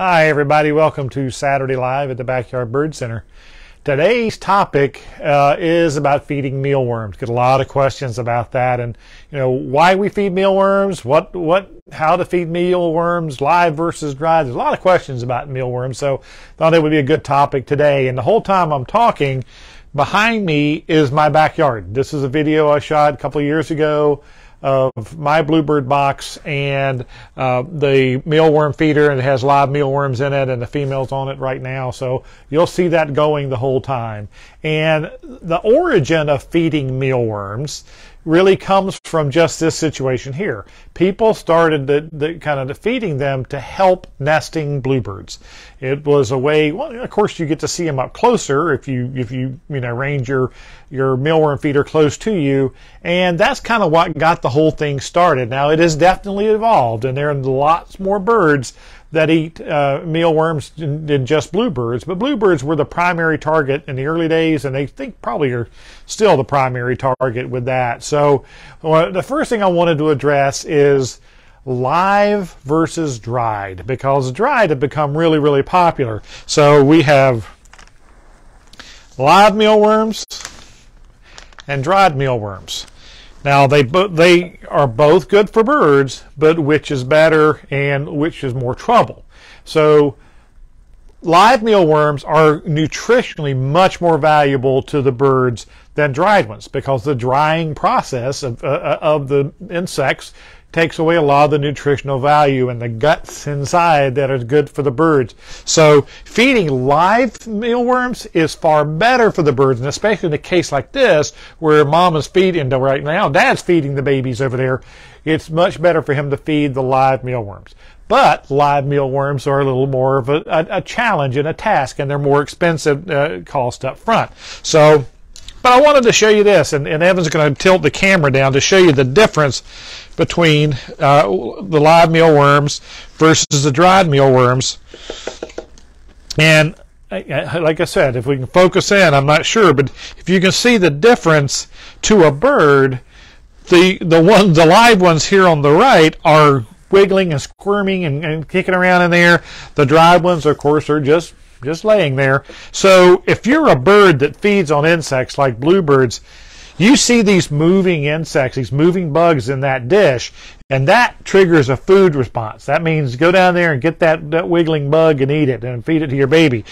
Hi, everybody. Welcome to Saturday Live at the Backyard Bird Center. Today's topic uh, is about feeding mealworms. Get a lot of questions about that, and you know why we feed mealworms, what what how to feed mealworms, live versus dry. There's a lot of questions about mealworms, so thought it would be a good topic today. And the whole time I'm talking, behind me is my backyard. This is a video I shot a couple of years ago of my bluebird box and uh, the mealworm feeder and it has live mealworms in it and the females on it right now. So you'll see that going the whole time. And the origin of feeding mealworms really comes from just this situation here. People started the, the kind of feeding them to help nesting bluebirds. It was a way. Well, of course, you get to see them up closer if you if you you know range your your mealworm feeder close to you, and that's kind of what got the whole thing started. Now it has definitely evolved, and there are lots more birds that eat uh, mealworms than just bluebirds. But bluebirds were the primary target in the early days, and they think probably are still the primary target with that. So well, the first thing I wanted to address is live versus dried because dried have become really, really popular. So we have live mealworms and dried mealworms. Now they they are both good for birds, but which is better and which is more trouble? So live mealworms are nutritionally much more valuable to the birds than dried ones because the drying process of, uh, of the insects takes away a lot of the nutritional value and the guts inside that are good for the birds. So feeding live mealworms is far better for the birds, and especially in a case like this where mom is feeding right now, dad's feeding the babies over there. It's much better for him to feed the live mealworms. But live mealworms are a little more of a, a, a challenge and a task, and they're more expensive uh, cost up front. So but I wanted to show you this, and, and Evan's going to tilt the camera down to show you the difference between uh, the live mealworms versus the dried mealworms. And like I said, if we can focus in, I'm not sure, but if you can see the difference to a bird, the the one the live ones here on the right are wiggling and squirming and, and kicking around in there. The dried ones, of course, are just just laying there. So if you're a bird that feeds on insects like bluebirds, you see these moving insects, these moving bugs in that dish, and that triggers a food response. That means go down there and get that, that wiggling bug and eat it and feed it to your baby.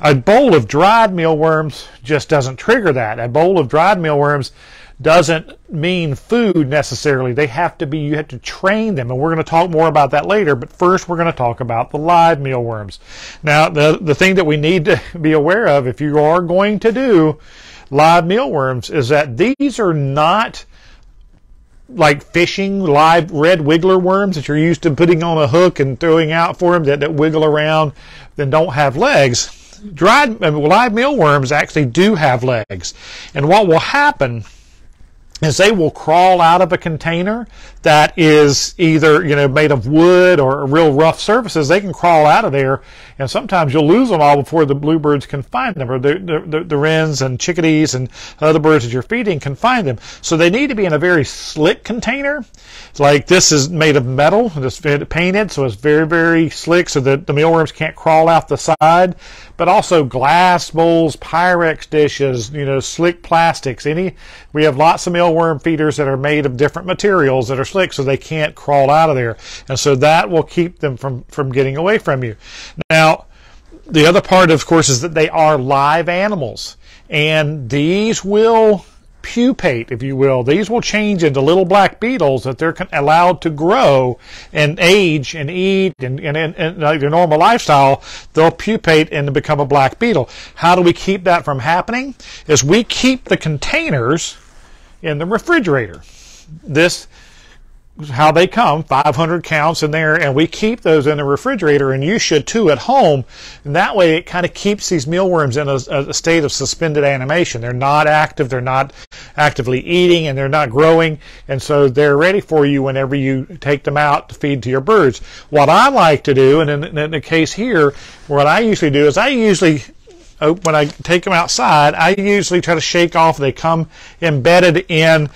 A bowl of dried mealworms just doesn't trigger that. A bowl of dried mealworms doesn't mean food necessarily. They have to be, you have to train them. And we're going to talk more about that later. But first, we're going to talk about the live mealworms. Now, the, the thing that we need to be aware of if you are going to do live mealworms is that these are not like fishing live red wiggler worms that you're used to putting on a hook and throwing out for them that, that wiggle around and don't have legs. Dried live mealworms actually do have legs. And what will happen is they will crawl out of a container that is either you know made of wood or real rough surfaces. They can crawl out of there, and sometimes you'll lose them all before the bluebirds can find them, or the, the, the wrens and chickadees and other birds that you're feeding can find them. So they need to be in a very slick container. Like this is made of metal, it's painted, so it's very very slick, so that the mealworms can't crawl out the side. But also glass bowls, Pyrex dishes, you know, slick plastics. Any we have lots of meal mealworm feeders that are made of different materials that are slick so they can't crawl out of there. And so that will keep them from, from getting away from you. Now, the other part, of course, is that they are live animals. And these will pupate, if you will. These will change into little black beetles that they're allowed to grow and age and eat and, and, and, and like their normal lifestyle. They'll pupate and become a black beetle. How do we keep that from happening? Is we keep the containers in the refrigerator. This is how they come, 500 counts in there, and we keep those in the refrigerator, and you should too at home. And that way it kind of keeps these mealworms in a, a state of suspended animation. They're not active, they're not actively eating, and they're not growing, and so they're ready for you whenever you take them out to feed to your birds. What I like to do, and in, in the case here, what I usually do is I usually when I take them outside, I usually try to shake off. They come embedded in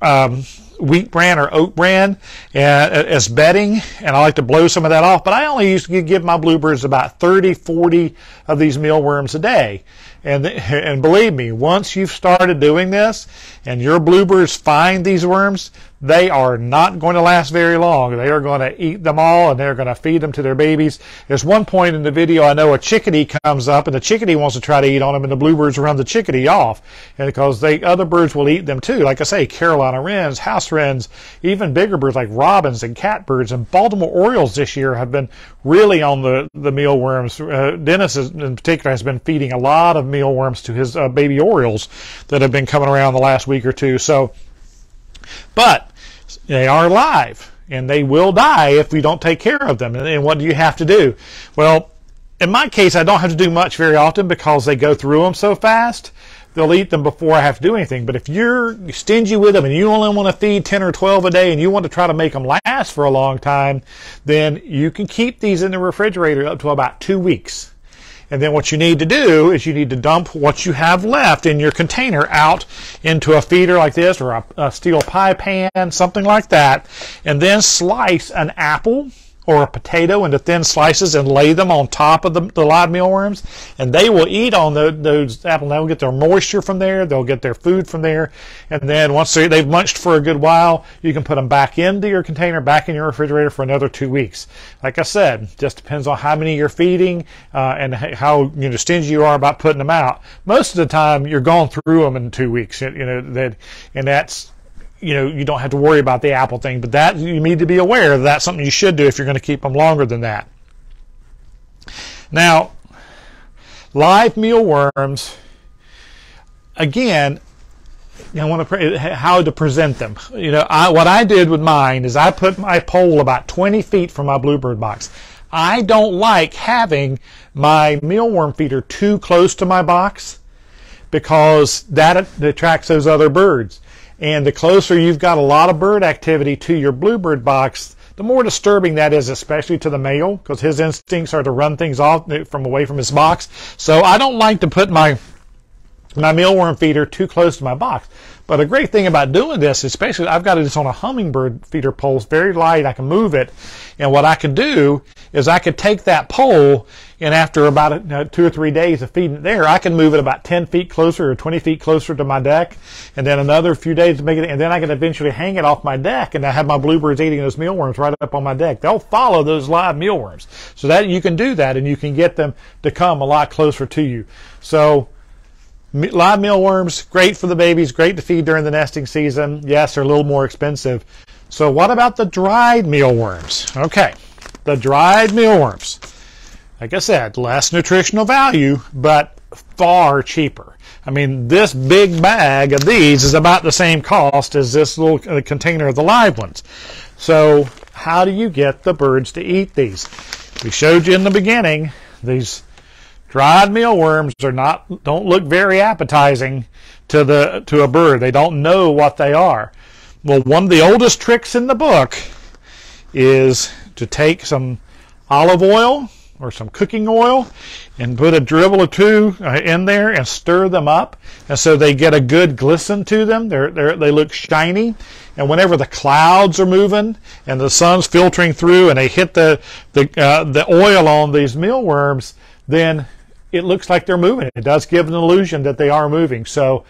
um, wheat bran or oat bran uh, as bedding, and I like to blow some of that off. But I only used to give my bluebirds about 30, 40 of these mealworms a day. And, and believe me, once you've started doing this and your bluebirds find these worms, they are not going to last very long. They are going to eat them all and they're going to feed them to their babies. There's one point in the video I know a chickadee comes up and the chickadee wants to try to eat on them and the bluebirds run the chickadee off. And because they, other birds will eat them too. Like I say, Carolina wrens, house wrens, even bigger birds like robins and catbirds and Baltimore Orioles this year have been really on the, the mealworms. Uh, Dennis is, in particular has been feeding a lot of mealworms to his uh, baby Orioles that have been coming around the last week or two. So, but they are alive and they will die if we don't take care of them. And what do you have to do? Well, in my case, I don't have to do much very often because they go through them so fast. They'll eat them before I have to do anything. But if you're stingy with them and you only want to feed 10 or 12 a day and you want to try to make them last for a long time, then you can keep these in the refrigerator up to about two weeks. And then what you need to do is you need to dump what you have left in your container out into a feeder like this or a, a steel pie pan, something like that, and then slice an apple or a potato into thin slices and lay them on top of the, the live mealworms, and they will eat on the, those apples. They'll get their moisture from there. They'll get their food from there, and then once they, they've munched for a good while, you can put them back into your container, back in your refrigerator for another two weeks. Like I said, just depends on how many you're feeding uh, and how you know stingy you are about putting them out. Most of the time, you're going through them in two weeks. You know that, and that's you know, you don't have to worry about the apple thing, but that you need to be aware that that's something you should do if you're going to keep them longer than that. Now, live mealworms, again, I want to how to present them. You know, I, what I did with mine is I put my pole about 20 feet from my bluebird box. I don't like having my mealworm feeder too close to my box because that attracts those other birds. And the closer you've got a lot of bird activity to your bluebird box, the more disturbing that is, especially to the male, because his instincts are to run things off from away from his box. So I don't like to put my my mealworm feeder too close to my box. But a great thing about doing this, especially I've got it just on a hummingbird feeder pole, it's very light, I can move it. And what I could do is I could take that pole and after about uh, two or three days of feeding it there, I can move it about 10 feet closer or 20 feet closer to my deck. And then another few days to make it, and then I can eventually hang it off my deck and I have my bluebirds eating those mealworms right up on my deck. They'll follow those live mealworms. So that you can do that and you can get them to come a lot closer to you. So Live mealworms, great for the babies, great to feed during the nesting season. Yes, they're a little more expensive. So what about the dried mealworms? Okay, the dried mealworms. Like I said, less nutritional value, but far cheaper. I mean, this big bag of these is about the same cost as this little uh, container of the live ones. So how do you get the birds to eat these? We showed you in the beginning, these Dried mealworms are not don't look very appetizing to the to a bird. They don't know what they are. Well, one of the oldest tricks in the book is to take some olive oil or some cooking oil and put a dribble or two uh, in there and stir them up and so they get a good glisten to them they're, they're, they look shiny and whenever the clouds are moving and the sun's filtering through and they hit the the, uh, the oil on these mealworms then it looks like they're moving. It does give an illusion that they are moving. So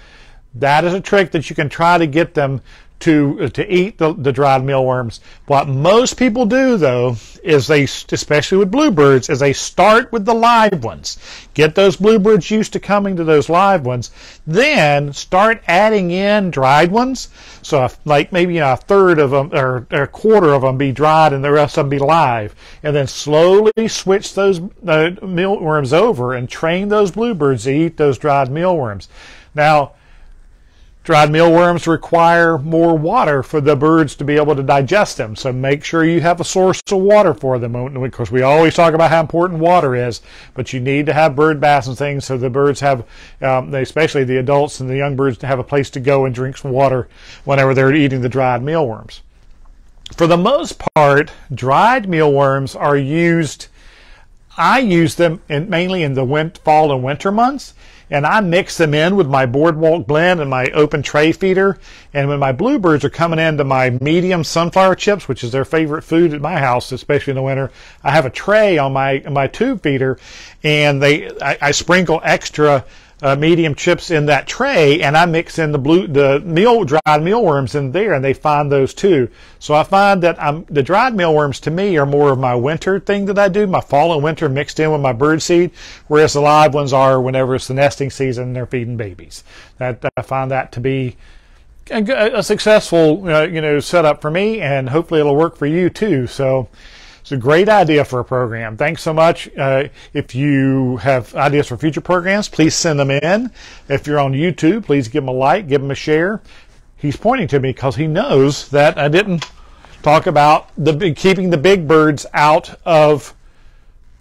that is a trick that you can try to get them to to eat the, the dried mealworms. What most people do though is they, especially with bluebirds, is they start with the live ones. Get those bluebirds used to coming to those live ones, then start adding in dried ones. So if, like maybe you know, a third of them or, or, a quarter of them be dried and the rest of them be live, and then slowly switch those uh, mealworms over and train those bluebirds to eat those dried mealworms. Now Dried mealworms require more water for the birds to be able to digest them. So make sure you have a source of water for them. Because we always talk about how important water is, but you need to have bird baths and things so the birds have, um, especially the adults and the young birds, to have a place to go and drink some water whenever they're eating the dried mealworms. For the most part, dried mealworms are used. I use them in, mainly in the fall and winter months and I mix them in with my boardwalk blend and my open tray feeder. And when my bluebirds are coming into my medium sunflower chips, which is their favorite food at my house, especially in the winter, I have a tray on my my tube feeder, and they I, I sprinkle extra uh, medium chips in that tray, and I mix in the blue, the meal dried mealworms in there, and they find those too. So I find that I'm, the dried mealworms to me are more of my winter thing that I do, my fall and winter mixed in with my bird seed, whereas the live ones are whenever it's the nesting season and they're feeding babies. That I find that to be a, a successful, uh, you know, setup for me, and hopefully it'll work for you too. So. It's a great idea for a program. Thanks so much. Uh, if you have ideas for future programs, please send them in. If you're on YouTube, please give them a like, give them a share. He's pointing to me because he knows that I didn't talk about the keeping the big birds out of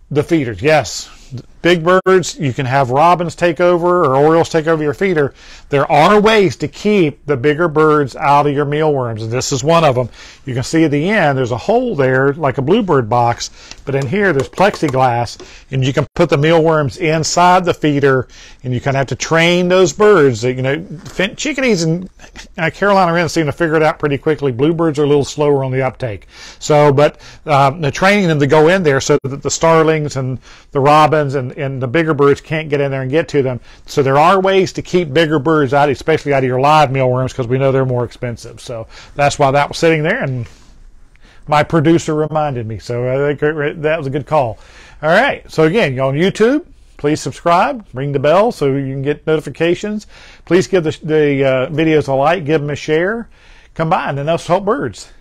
the feeders. Yes, big birds, you can have robins take over or orioles take over your feeder. There are ways to keep the bigger birds out of your mealworms, and this is one of them. You can see at the end there's a hole there like a bluebird box, but in here there's plexiglass, and you can put the mealworms inside the feeder, and you kind of have to train those birds. That, You know, chickadees and uh, Carolina wrens seem to figure it out pretty quickly. Bluebirds are a little slower on the uptake. So, but um, the training them to go in there so that the starlings and the robins and and the bigger birds can't get in there and get to them. So there are ways to keep bigger birds out, especially out of your live mealworms, because we know they're more expensive. So that's why that was sitting there, and my producer reminded me. So I think that was a good call. All right. So again, on YouTube. Please subscribe, ring the bell so you can get notifications. Please give the, the uh, videos a like, give them a share. Come by and let's help birds.